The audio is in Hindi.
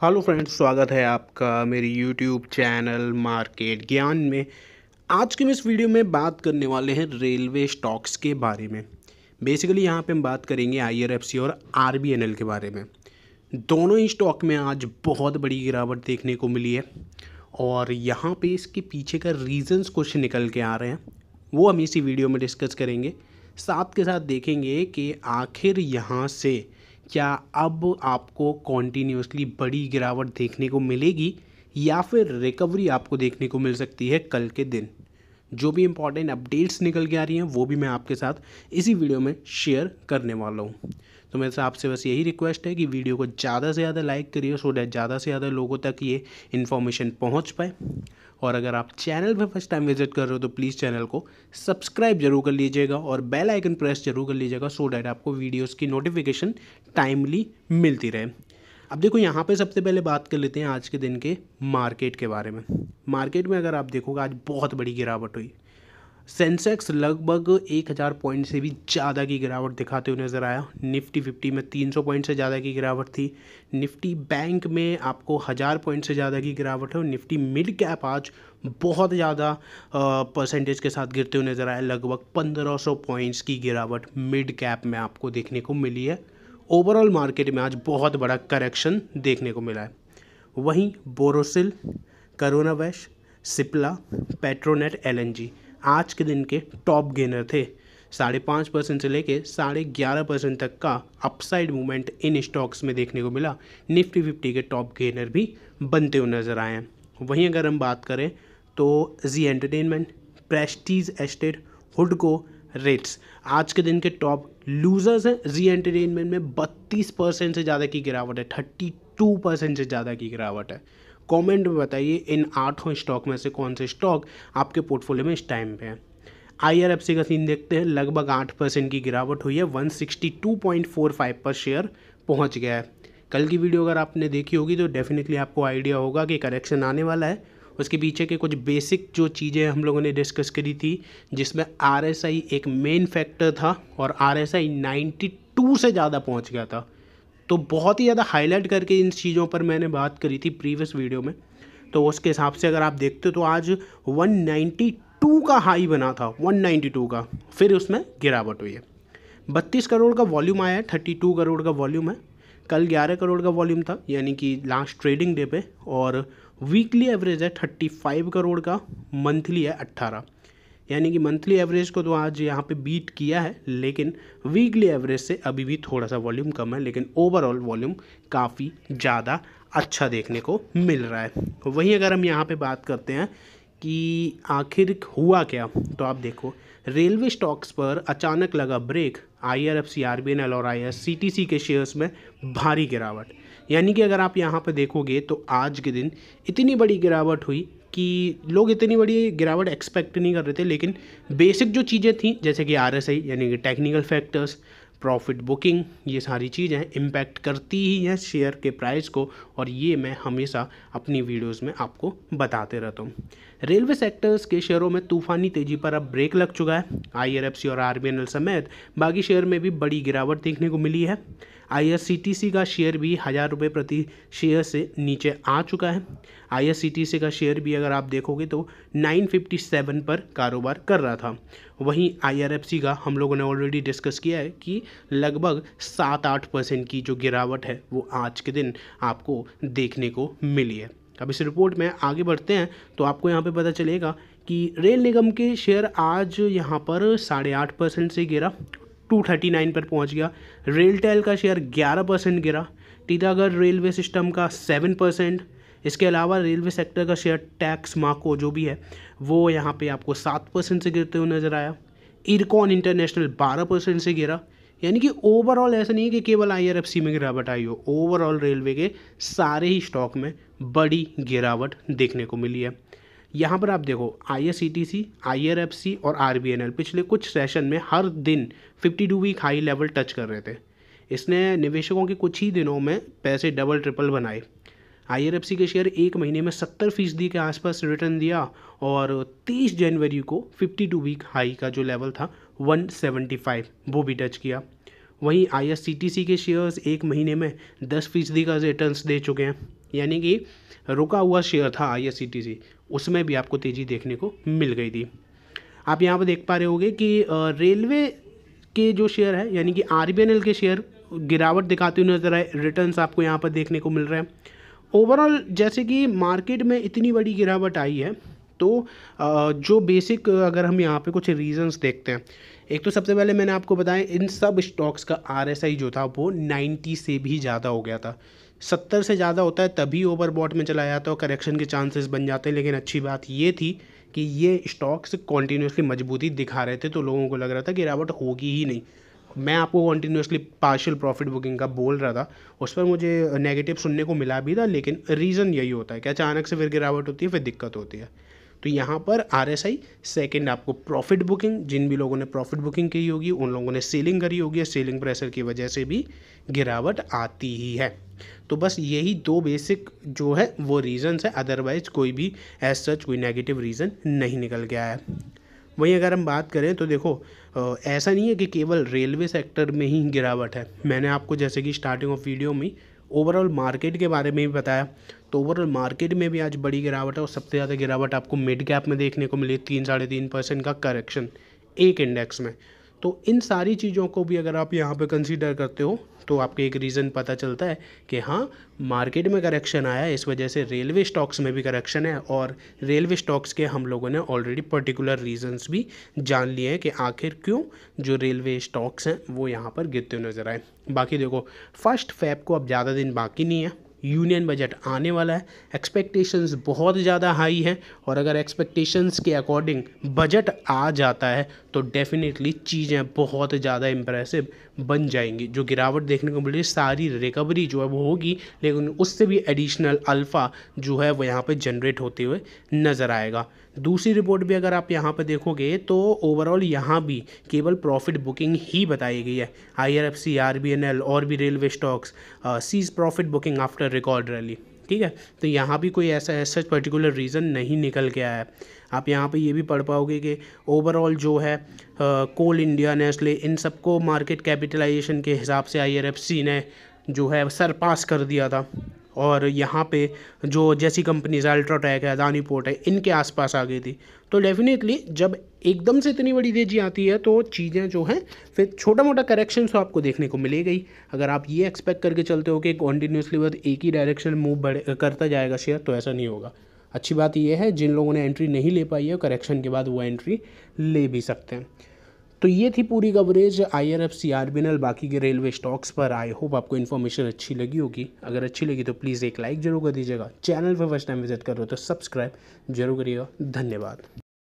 हेलो फ्रेंड्स, स्वागत है आपका मेरी यूट्यूब चैनल मार्केट ज्ञान में। आज के इस वीडियो में बात करने वाले हैं रेलवे स्टॉक्स के बारे में। बेसिकली यहाँ पे हम बात करेंगे आईआरएफसी और आरबीएनएल के बारे में। दोनों ही स्टॉक में आज बहुत बड़ी गिरावट देखने को मिली है और यहाँ पे इसके पीछे का रीजंस कुछ निकल के आ रहे हैं, वो हम इसी वीडियो में डिस्कस करेंगे। साथ के साथ देखेंगे कि आखिर यहाँ से क्या अब आपको कॉन्टीन्यूसली बड़ी गिरावट देखने को मिलेगी या फिर रिकवरी आपको देखने को मिल सकती है कल के दिन? जो भी इंपॉर्टेंट अपडेट्स निकल के आ रही हैं, वो भी मैं आपके साथ इसी वीडियो में शेयर करने वाला हूँ। तो मेरे से आपसे बस यही रिक्वेस्ट है कि वीडियो को ज़्यादा से ज़्यादा लाइक करिए सो डैट ज़्यादा से ज़्यादा लोगों तक ये इन्फॉर्मेशन पहुँच पाए। और अगर आप चैनल पर फ़र्स्ट टाइम विज़िट कर रहे हो तो प्लीज़ चैनल को सब्सक्राइब ज़रूर कर लीजिएगा और बेल आइकन प्रेस ज़रूर कर लीजिएगा सो डैट आपको वीडियोस की नोटिफिकेशन टाइमली मिलती रहे। अब देखो, यहाँ पे सबसे पहले बात कर लेते हैं आज के दिन के मार्केट के बारे में। मार्केट में अगर आप देखोगे, आज बहुत बड़ी गिरावट हुई। सेंसेक्स लगभग एक हज़ार पॉइंट से भी ज़्यादा की गिरावट दिखाते हुए नज़र आया। निफ्टी फिफ्टी में तीन सौ पॉइंट से ज़्यादा की गिरावट थी। निफ्टी बैंक में आपको हज़ार पॉइंट से ज़्यादा की गिरावट है और निफ्टी मिड कैप आज बहुत ज़्यादा परसेंटेज के साथ गिरते हुए नज़र आया लगभग पंद्रह सौ पॉइंट्स की गिरावट मिड कैप में आपको देखने को मिली है। ओवरऑल मार्केट में आज बहुत बड़ा करेक्शन देखने को मिला है। वहीं बोरोसिल करोना वैश सिप्ला, पेट्रोनेट, एलएनजी आज के दिन के टॉप गेनर थे। साढ़े पाँच परसेंट से लेके साढ़े ग्यारह परसेंट तक का अपसाइड मूवमेंट इन स्टॉक्स में देखने को मिला। निफ्टी फिफ्टी के टॉप गेनर भी बनते हुए नज़र आए हैं। वहीं अगर हम बात करें तो जी एंटरटेनमेंट प्रेस्टीज एस्टेट हुडको रेट्स आज के दिन के टॉप लूजर्स हैं। जी एंटरटेनमेंट में बत्तीस परसेंट से ज़्यादा की गिरावट है। थर्टी टू परसेंट से ज़्यादा की गिरावट है। कमेंट में बताइए इन आठों स्टॉक में से कौन से स्टॉक आपके पोर्टफोलियो में इस टाइम पे हैं। आईआरएफसी का सीन देखते हैं, लगभग आठ परसेंट की गिरावट हुई है one sixty two point four five पर शेयर पहुँच गया है। कल की वीडियो अगर आपने देखी होगी तो डेफिनेटली आपको आइडिया होगा कि करेक्शन आने वाला है। उसके पीछे के कुछ बेसिक जो चीज़ें हम लोगों ने डिस्कस करी थी, जिसमें आरएसआई एक मेन फैक्टर था और आर एस से ज़्यादा पहुँच गया था। तो बहुत ही ज़्यादा हाईलाइट करके इन चीज़ों पर मैंने बात करी थी प्रीवियस वीडियो में। तो उसके हिसाब से अगर आप देखते हो तो आज 192 का हाई बना था 192 का। फिर उसमें गिरावट हुई है। बत्तीस करोड़ का वॉल्यूम आया है थर्टी टू करोड़ का वॉल्यूम है। कल ग्यारह करोड़ का वॉल्यूम था, यानी कि लास्ट ट्रेडिंग डे पे, और वीकली एवरेज है थर्टी फाइव करोड़ का मंथली है, अट्ठारह। यानी कि मंथली एवरेज को तो आज यहाँ पे बीट किया है, लेकिन वीकली एवरेज से अभी भी थोड़ा सा वॉल्यूम कम है, लेकिन ओवरऑल वॉल्यूम काफ़ी ज़्यादा अच्छा देखने को मिल रहा है। वहीं अगर हम यहाँ पे बात करते हैं कि आखिर हुआ क्या तो आप देखो, रेलवे स्टॉक्स पर अचानक लगा break I R F C R B N L और आई एस सी टी सी के शेयर्स में भारी गिरावट। यानी कि अगर आप यहाँ पर देखोगे तो आज के दिन इतनी बड़ी गिरावट हुई कि लोग इतनी बड़ी गिरावट एक्सपेक्ट नहीं कर रहे थे, लेकिन बेसिक जो चीज़ें थी, जैसे कि आरएसआई यानी कि टेक्निकल फैक्टर्स प्रॉफिट बुकिंग ये सारी चीज़ें इम्पैक्ट करती ही हैं शेयर के प्राइस को, और ये मैं हमेशा अपनी वीडियोस में आपको बताते रहता हूँ। रेलवे सेक्टर्स के शेयरों में तूफानी तेज़ी पर अब ब्रेक लग चुका है। आईआरएफसी और आरबीएनएल समेत बाकी शेयर में भी बड़ी गिरावट देखने को मिली है। आई का शेयर भी हज़ार रुपये प्रति शेयर से नीचे आ चुका है। आई का शेयर भी अगर आप देखोगे तो 957 पर कारोबार कर रहा था। वहीं आईआरएफसी का हम लोगों ने ऑलरेडी डिस्कस किया है कि लगभग सात आठ परसेंट की जो गिरावट है वो आज के दिन आपको देखने को मिली है। अब इस रिपोर्ट में आगे बढ़ते हैं तो आपको यहाँ पे पता चलेगा कि रेल निगम के शेयर आज यहाँ पर साढ़े आठ परसेंट से गिरा टू थर्टी नाइन पर पहुँच गया। रेलटेल का शेयर ग्यारह परसेंट गिरा। टीटागढ़ रेलवे सिस्टम का सेवन परसेंट इसके अलावा रेलवे सेक्टर का शेयर टैक्स माको जो भी है, वो यहाँ पे आपको सात परसेंट से गिरते हुए नज़र आया। इरकॉन इंटरनेशनल बारह परसेंट से गिरा। यानी कि ओवरऑल ऐसा नहीं है कि केवल आईआरएफसी में गिरावट आई हो ओवरऑल रेलवे के सारे ही स्टॉक में बड़ी गिरावट देखने को मिली है। यहाँ पर आप देखो I S C T C I R F C और आर बी एन एल पिछले कुछ सेशन में हर दिन fifty two week high level touch कर रहे थे। इसने निवेशकों के कुछ ही दिनों में पैसे डबल ट्रिपल बनाए। सी के शेयर एक महीने में सत्तर फ़ीसदी के आसपास रिटर्न दिया और तीस जनवरी को फिफ्टी टू वीक हाई का जो लेवल था वन सेवेंटी फाइव वो भी टच किया। वहीं आई एस सी टी सी के शेयर्स एक महीने में दस फ़ीसदी का रिटर्न दे चुके हैं। यानी कि रुका हुआ शेयर था आई उसमें भी आपको तेज़ी देखने को मिल गई थी। आप यहाँ पर देख पा रहे होगे कि रेलवे के जो शेयर है, यानी कि आर के शेयर गिरावट दिखाते हुए नज़र आए रिटर्न्स आपको यहाँ पर देखने को मिल रहे हैं। ओवरऑल जैसे कि मार्केट में इतनी बड़ी गिरावट आई है तो जो बेसिक अगर हम यहाँ पे कुछ रीजंस देखते हैं, एक तो सबसे पहले मैंने आपको बताया, इन सब स्टॉक्स का आर जो था, वो 90 से भी ज़्यादा हो गया था। सत्तर से ज़्यादा होता है, तभी ओवरबॉट में चला जाता है और करेक्शन के चांसेस बन जाते हैं। लेकिन अच्छी बात ये थी कि ये स्टॉक्स कॉन्टीन्यूसली मजबूती दिखा रहे थे तो लोगों को लग रहा था गिरावट होगी ही नहीं। मैं आपको कॉन्टीन्यूसली पार्शियल प्रॉफिट बुकिंग का बोल रहा था, उस पर मुझे नेगेटिव सुनने को मिला भी था, लेकिन रीज़न यही होता है कि अचानक से फिर गिरावट होती है, फिर दिक्कत होती है। तो यहाँ पर आर एस आई सेकेंड आपको प्रॉफिट बुकिंग जिन भी लोगों ने प्रॉफिट बुकिंग की होगी, उन लोगों ने सेलिंग करी होगी सेलिंग प्रेशर की वजह से भी गिरावट आती ही है। तो बस यही दो बेसिक जो है, वो रीज़न्स है। अदरवाइज़ कोई भी एज सच कोई नेगेटिव रीज़न नहीं निकल गया है। वहीं अगर हम बात करें तो देखो ऐसा नहीं है कि केवल रेलवे सेक्टर में ही गिरावट है। मैंने आपको जैसे कि स्टार्टिंग ऑफ़ वीडियो में ओवरऑल मार्केट के बारे में भी बताया। तो ओवरऑल मार्केट में भी आज बड़ी गिरावट है और सबसे ज़्यादा गिरावट आपको मिड कैप में देखने को मिली तीन, साढ़े तीन परसेंट का करेक्शन एक इंडेक्स में। तो इन सारी चीज़ों को भी अगर आप यहाँ पे कंसीडर करते हो तो आपको एक रीज़न पता चलता है कि हाँ मार्केट में करेक्शन आया है, इस वजह से रेलवे स्टॉक्स में भी करेक्शन है और रेलवे स्टॉक्स के हम लोगों ने ऑलरेडी पर्टिकुलर रीजंस भी जान लिए हैं कि आखिर क्यों जो रेलवे स्टॉक्स हैं वो यहाँ पर गिरते नज़र आए। बाकी देखो फ़र्स्ट फैब को अब ज़्यादा दिन बाकी नहीं है। यूनियन बजट आने वाला है। एक्सपेक्टेशंस बहुत ज़्यादा हाई हैं और अगर एक्सपेक्टेशंस के अकॉर्डिंग बजट आ जाता है तो डेफिनेटली चीज़ें बहुत ज़्यादा इम्प्रेसिव बन जाएँगी। जो गिरावट देखने को मिल रही सारी रिकवरी जो है वो होगी, लेकिन उससे भी एडिशनल अल्फ़ा जो है वो यहाँ पर जनरेट होते हुए नज़र आएगा। दूसरी रिपोर्ट भी अगर आप यहाँ पर देखोगे तो ओवरऑल यहाँ भी केवल प्रॉफिट बुकिंग ही बताई गई है। I R F C R B N L और भी railway stocks sees profit booking after record rally ठीक है? तो यहाँ भी कोई ऐसा ऐसा पर्टिकुलर रीज़न नहीं निकल आया। है आप यहाँ पे ये भी पढ़ पाओगे कि ओवरऑल जो है कोल इंडिया नेस्ले इन सबको मार्केट कैपिटलाइजेशन के हिसाब से आईआरएफसी ने जो है सरपास कर दिया था। और यहाँ पे जो जैसी कंपनीज़ अल्ट्राटेक है अदानी पोर्ट है, इनके आसपास आ गई थी। तो डेफिनेटली जब एकदम से इतनी बड़ी तेज़ी आती है तो चीज़ें जो हैं, फिर छोटा मोटा करेक्शन तो आपको देखने को मिलेगा ही। अगर आप ये एक्सपेक्ट करके चलते हो कि कॉन्टीन्यूसली बस एक ही डायरेक्शन मूव बढ़े, करता जाएगा शेयर तो ऐसा नहीं होगा। अच्छी बात यह है, जिन लोगों ने एंट्री नहीं ले पाई है, करेक्शन के बाद वो एंट्री ले भी सकते हैं। तो ये थी पूरी coverage I R F C R B N L बाकी के रेलवे स्टॉक्स पर। आई होप आपको इन्फॉर्मेशन अच्छी लगी होगी। अगर अच्छी लगी तो प्लीज़ एक लाइक ज़रूर कर दीजिएगा। चैनल पर फ़र्स्ट टाइम विज़िट कर रहे हो तो सब्सक्राइब ज़रूर करिएगा। धन्यवाद।